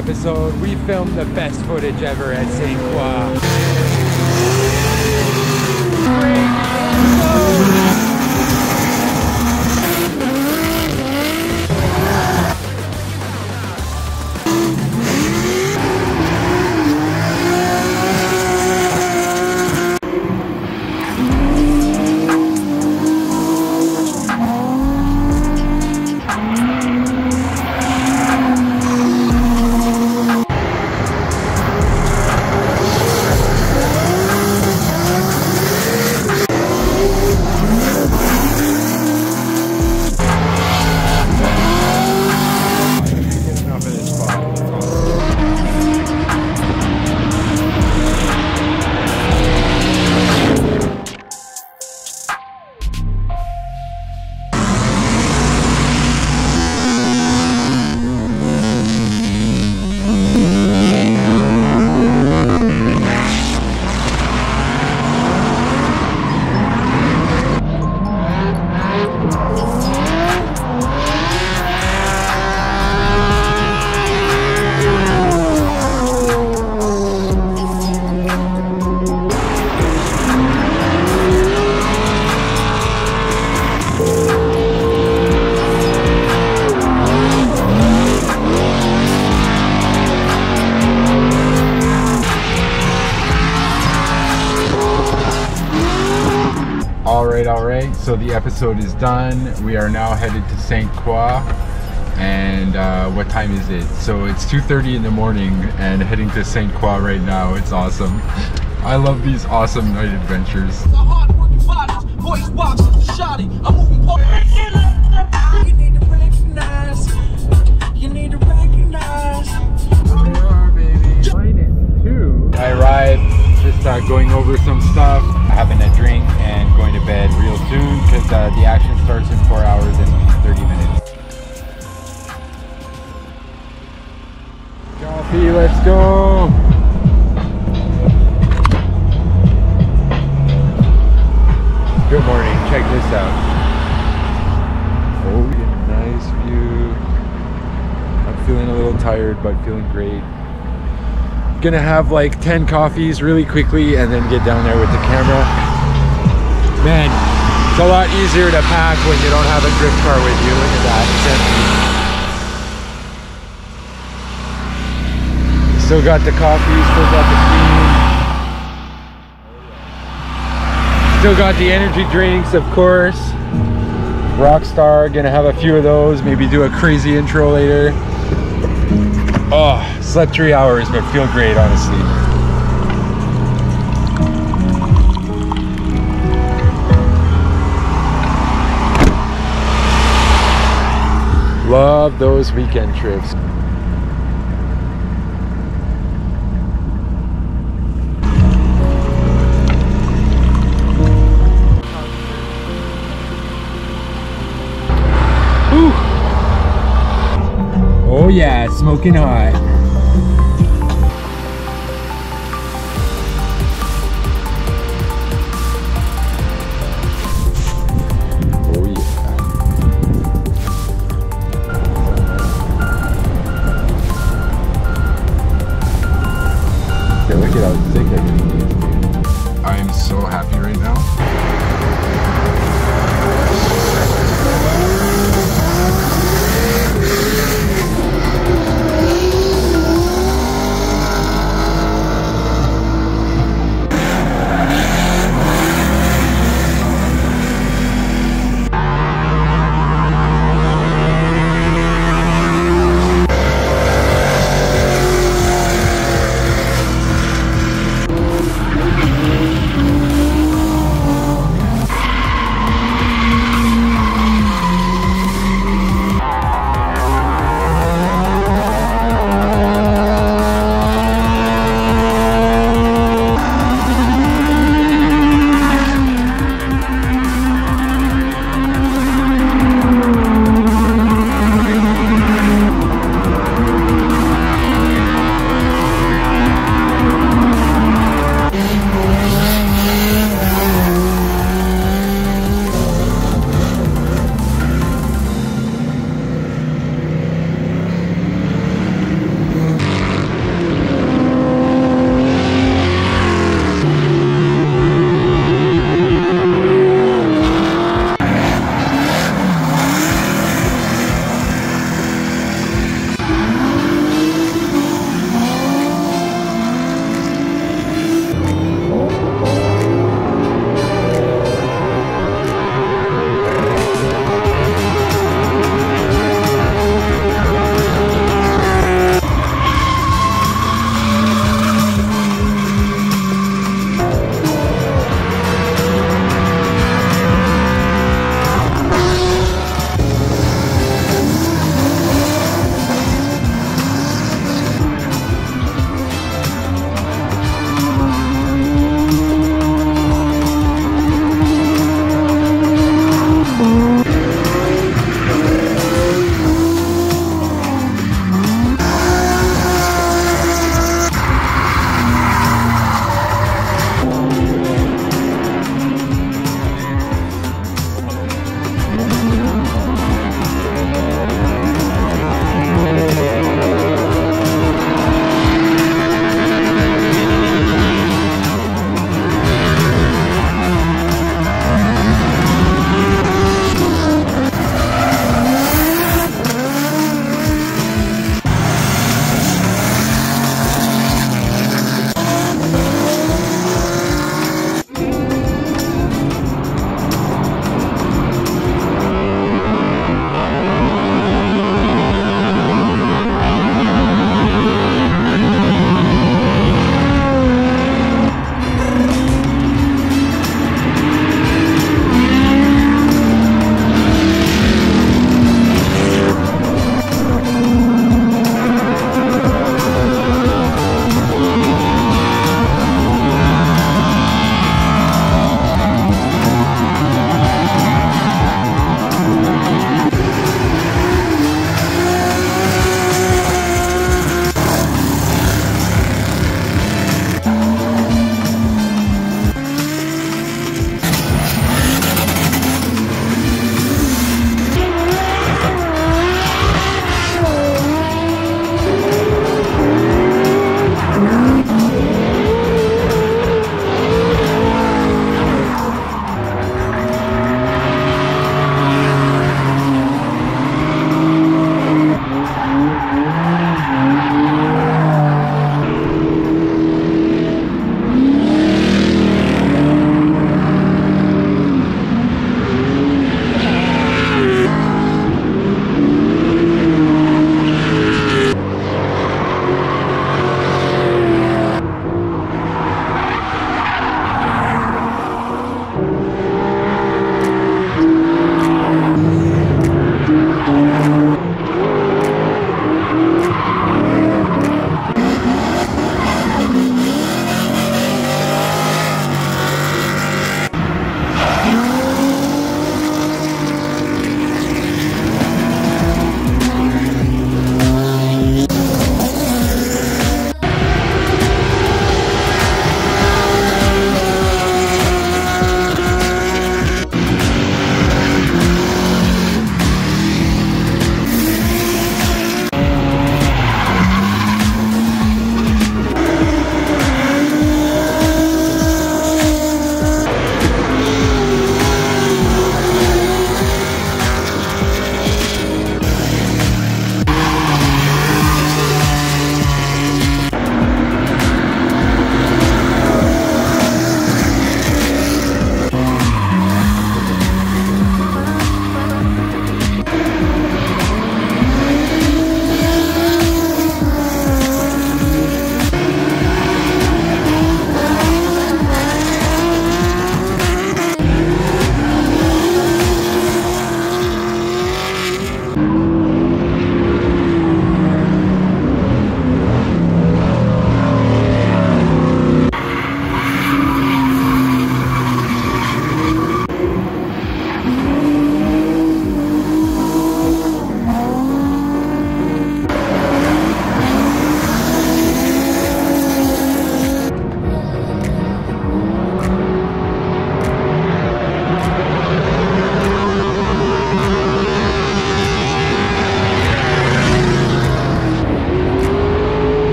episode. We filmed the best footage ever at St. Croix. So the episode is done. We are now headed to St. Croix. And uh, what time is it? So it's 2.30 in the morning and heading to St. Croix right now. It's awesome. I love these awesome night adventures. The hard-working fathers, voice box, shoddy. I'm moving forward. You need to recognize. You need to recognize. I arrived, just uh, going over some stuff, having a drink, and going to bed real soon because uh, the action starts in four hours and 30 minutes. Coffee, let's go! Good morning, check this out. Oh, yeah, nice view. I'm feeling a little tired, but feeling great gonna have like 10 coffees really quickly and then get down there with the camera. Man it's a lot easier to pack when you don't have a drift car with you. Look at that. It's empty. Still got the coffee still got the still got the energy drinks of course. Rockstar gonna have a few of those maybe do a crazy intro later. Oh, slept three hours, but feel great, honestly. Love those weekend trips. Oh yeah, smoking hot. Happy right now.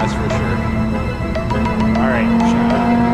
That's for sure. All right,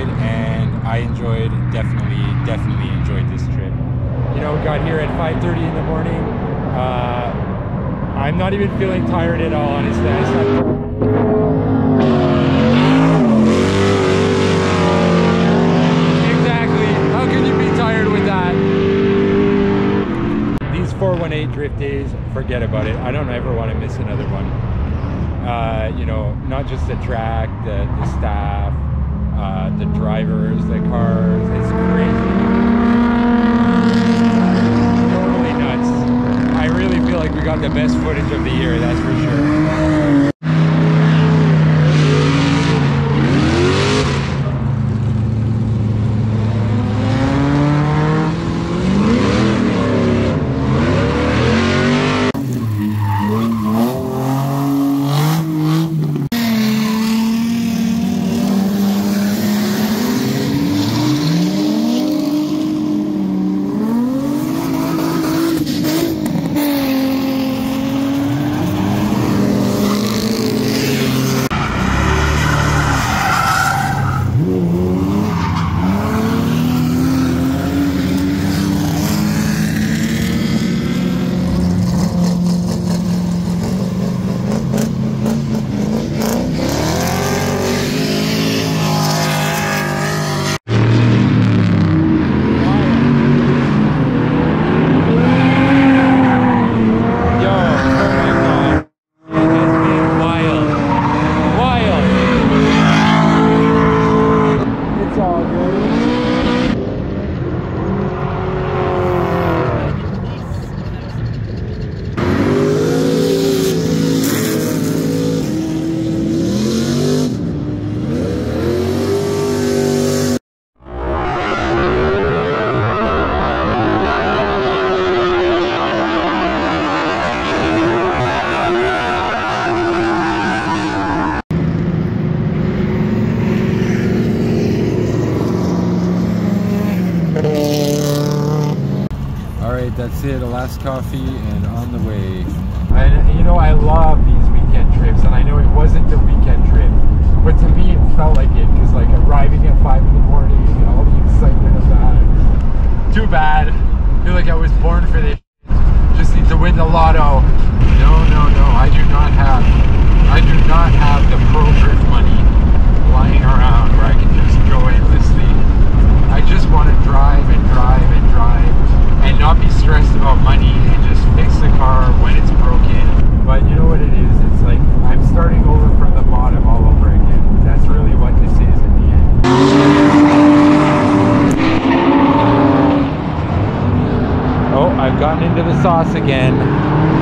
enjoyed and i enjoyed definitely definitely enjoyed this trip. You know we got here at 5:30 in the morning. Uh i'm not even feeling tired at all honestly. I exactly. How can you be tired with that? These 418 drift days forget about it. I don't ever want to miss another one. Uh, you know, not just the track, the, the staff, uh, the drivers, the cars. It's crazy. Totally nuts. I really feel like we got the best footage of the year, that's for sure. I've gotten into the sauce again.